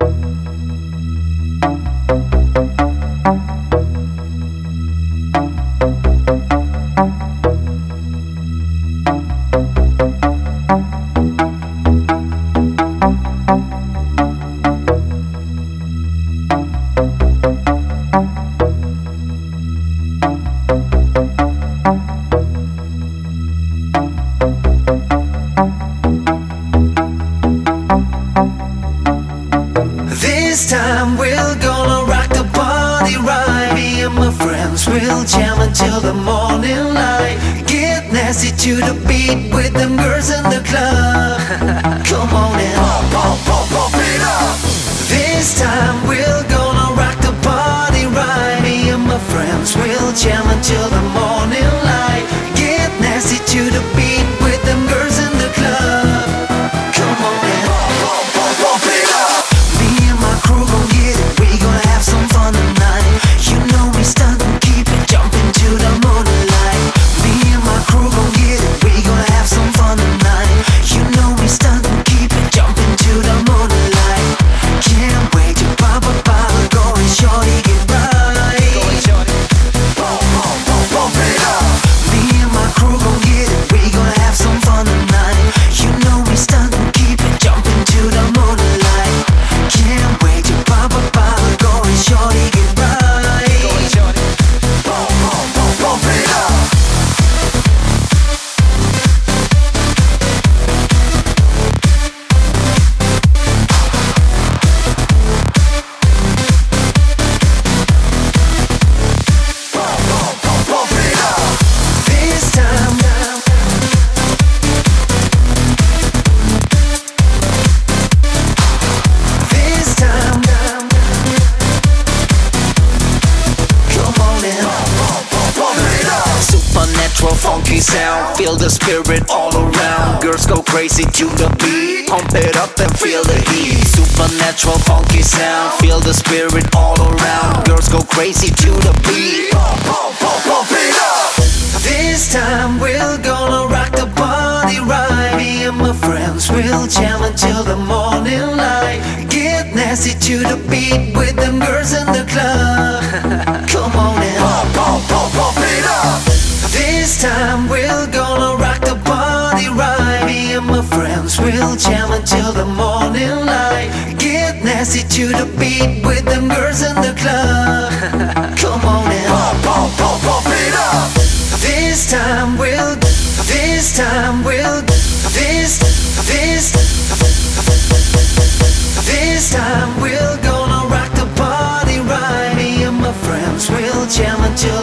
This we're gonna rock the party right. Me and my friends will jam until the morning light. Get nasty to the beat with them girls in the club. Come on and pump, pump, pump, pump it up. This time we're gonna rock the party right. Me and my friends will jam until the sound, feel the spirit all around. Girls go crazy to the beat, pump it up and feel the heat. Supernatural funky sound, feel the spirit all around. Girls go crazy to the beat. Bump, bump, bump, bump it up. This time we're gonna rock the party right. Me and my friends will jam until the morning light. Get nasty to the beat with them girls in the club. Friends will jam until the morning light. Get nasty to the beat with them girls in the club. Come on and pump, pump, pump, pump it up. This time we'll, this time we'll, this, this, this time we're gonna rock the party right. Me and my friends will jam until